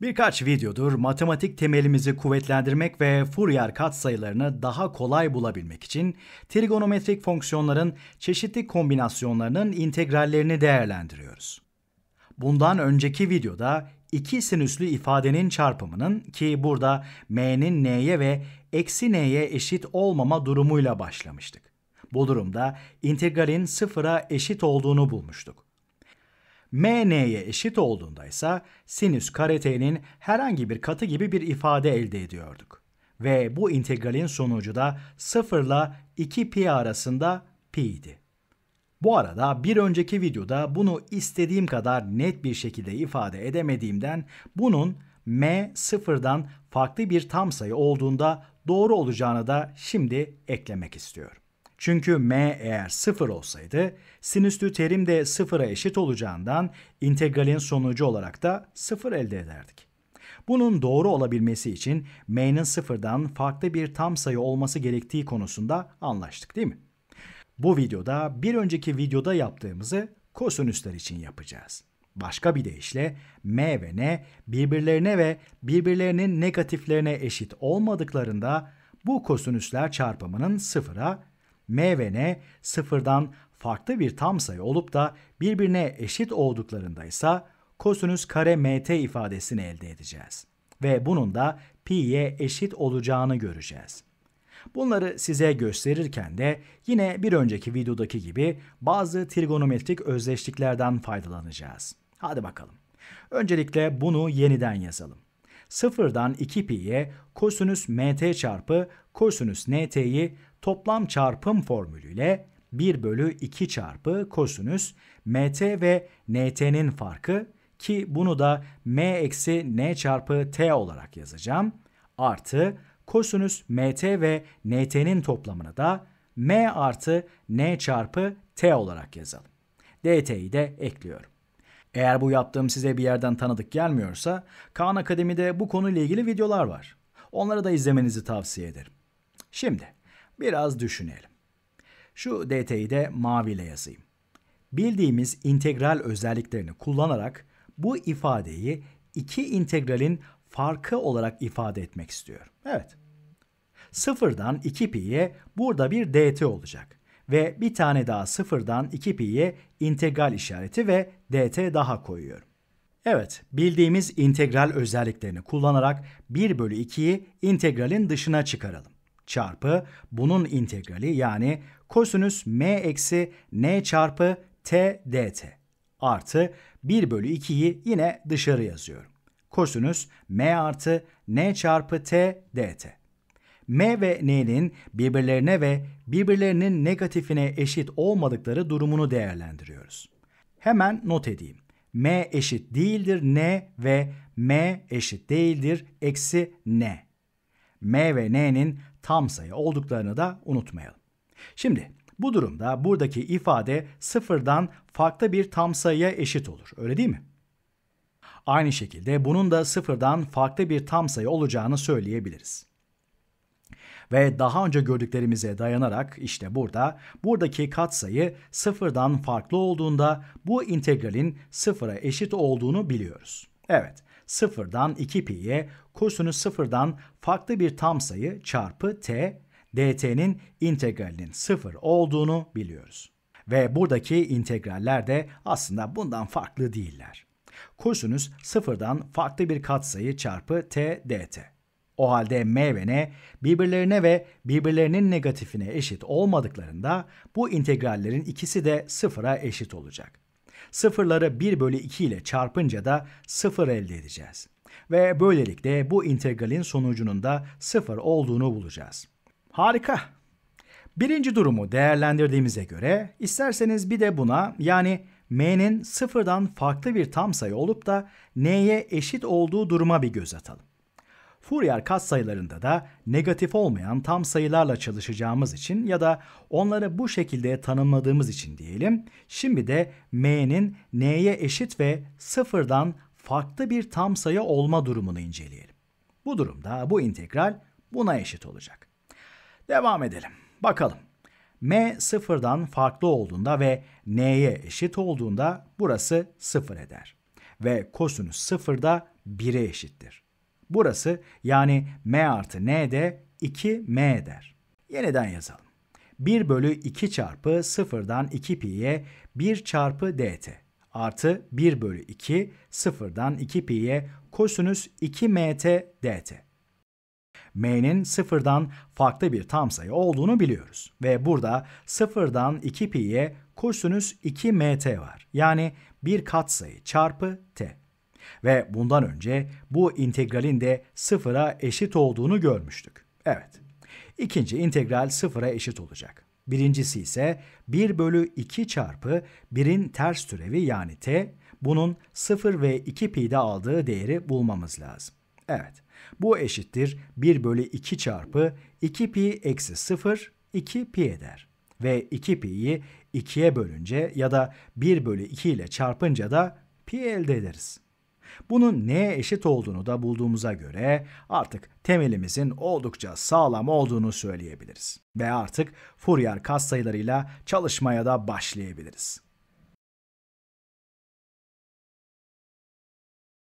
Birkaç videodur matematik temelimizi kuvvetlendirmek ve Fourier katsayılarını daha kolay bulabilmek için trigonometrik fonksiyonların çeşitli kombinasyonlarının integrallerini değerlendiriyoruz. Bundan önceki videoda iki sinüslü ifadenin çarpımının ki burada m'nin n'ye ve eksi n'ye eşit olmama durumuyla başlamıştık. Bu durumda integralin sıfıra eşit olduğunu bulmuştuk. M n'ye eşit olduğunda ise sinüs kare t'nin herhangi bir katı gibi bir ifade elde ediyorduk. Ve bu integralin sonucu da 0 ile 2 pi arasında pi idi. Bu arada bir önceki videoda bunu istediğim kadar net bir şekilde ifade edemediğimden bunun m sıfırdan farklı bir tam sayı olduğunda doğru olacağını da şimdi eklemek istiyorum. Çünkü m eğer sıfır olsaydı sinüslü terim de sıfıra eşit olacağından integralin sonucu olarak da sıfır elde ederdik. Bunun doğru olabilmesi için m'nin sıfırdan farklı bir tam sayı olması gerektiği konusunda anlaştık değil mi? Bu videoda bir önceki videoda yaptığımızı kosinüsler için yapacağız. Başka bir deyişle m ve n birbirlerine ve birbirlerinin negatiflerine eşit olmadıklarında bu kosinüsler çarpımının sıfıra, m ve n sıfırdan farklı bir tam sayı olup da birbirine eşit olduklarında ise kosinüs kare mt ifadesini elde edeceğiz. Ve bunun da pi'ye eşit olacağını göreceğiz. Bunları size gösterirken de yine bir önceki videodaki gibi bazı trigonometrik özdeşliklerden faydalanacağız. Hadi bakalım. Öncelikle bunu yeniden yazalım. Sıfırdan 2pi'ye kosinüs mt çarpı kosinüs nt'yi toplam çarpım formülüyle 1 bölü 2 çarpı kosinüs mt ve nt'nin farkı ki bunu da m eksi n çarpı t olarak yazacağım. Artı kosinüs mt ve nt'nin toplamını da m artı n çarpı t olarak yazalım. dt'yi de ekliyorum. Eğer bu yaptığım size bir yerden tanıdık gelmiyorsa Kaan Akademi'de bu konuyla ilgili videolar var. Onları da izlemenizi tavsiye ederim. Şimdi biraz düşünelim. Şu dt'yi de maviyle yazayım. Bildiğimiz integral özelliklerini kullanarak bu ifadeyi iki integralin farkı olarak ifade etmek istiyorum. Evet. Sıfırdan 2pi'ye burada bir dt olacak. Ve bir tane daha sıfırdan 2pi'ye integral işareti ve dt daha koyuyorum. Evet, bildiğimiz integral özelliklerini kullanarak 1 bölü 2'yi integralin dışına çıkaralım. Çarpı bunun integrali yani kosinüs m eksi n çarpı t dt artı 1 bölü 2'yi yine dışarı yazıyorum kosinüs m artı n çarpı t dt. m ve n'nin birbirlerine ve birbirlerinin negatifine eşit olmadıkları durumunu değerlendiriyoruz. Hemen not edeyim. m eşit değildir n ve m eşit değildir eksi n. m ve n'nin tam sayı olduklarını da unutmayalım. Şimdi bu durumda buradaki ifade sıfırdan farklı bir tam sayıya eşit olur. Öyle değil mi? Aynı şekilde bunun da sıfırdan farklı bir tam sayı olacağını söyleyebiliriz. Ve daha önce gördüklerimize dayanarak işte burada buradaki katsayı sıfırdan farklı olduğunda bu integralin sıfıra eşit olduğunu biliyoruz. Evet, sıfırdan 2pi'ye kosinüs sıfırdan farklı bir tam sayı çarpı t, dt'nin integralinin sıfır olduğunu biliyoruz. Ve buradaki integraller de aslında bundan farklı değiller kosinüs sıfırdan farklı bir katsayı çarpı t dt. O halde m ve n birbirlerine ve birbirlerinin negatifine eşit olmadıklarında bu integrallerin ikisi de sıfıra eşit olacak. Sıfırları 1 bölü 2 ile çarpınca da sıfır elde edeceğiz. Ve böylelikle bu integralin sonucunun da sıfır olduğunu bulacağız. Harika. Birinci durumu değerlendirdiğimize göre isterseniz bir de buna yani m'nin sıfırdan farklı bir tam sayı olup da n'ye eşit olduğu duruma bir göz atalım. Fourier katsayılarında da negatif olmayan tam sayılarla çalışacağımız için ya da onları bu şekilde tanımladığımız için diyelim, şimdi de m'nin n'ye eşit ve sıfırdan farklı bir tam sayı olma durumunu inceleyelim. Bu durumda bu integral buna eşit olacak. Devam edelim. Bakalım m sıfırdan farklı olduğunda ve n'ye eşit olduğunda burası sıfır eder. ve kosinüs 0 da 1'e eşittir. Burası yani m artı n de 2m eder. Yeniden yazalım. 1 bölü 2 çarpı 0'dan 2 pi'ye 1 çarpı dt artı 1 bölü 2 0'dan 2 pi'ye kosinüs 2 mt dt. m'nin sıfırdan farklı bir tam sayı olduğunu biliyoruz. Ve burada sıfırdan 2 pi'ye kosinüs 2 mt var. Yani bir katsayı çarpı t. Ve bundan önce bu integralin de sıfıra eşit olduğunu görmüştük. Evet. İkinci integral sıfıra eşit olacak. Birincisi ise 1 bölü 2 çarpı 1'in ters türevi yani t, bunun 0 ve 2 pi'de aldığı değeri bulmamız lazım. Evet, bu eşittir 1 bölü 2 çarpı 2 pi eksi 0, 2 pi eder. Ve 2 pi'yi 2'ye bölünce ya da 1 bölü 2 ile çarpınca da pi elde ederiz. Bunun neye eşit olduğunu da bulduğumuza göre artık temelimizin oldukça sağlam olduğunu söyleyebiliriz. Ve artık Fourier katsayılarıyla çalışmaya da başlayabiliriz.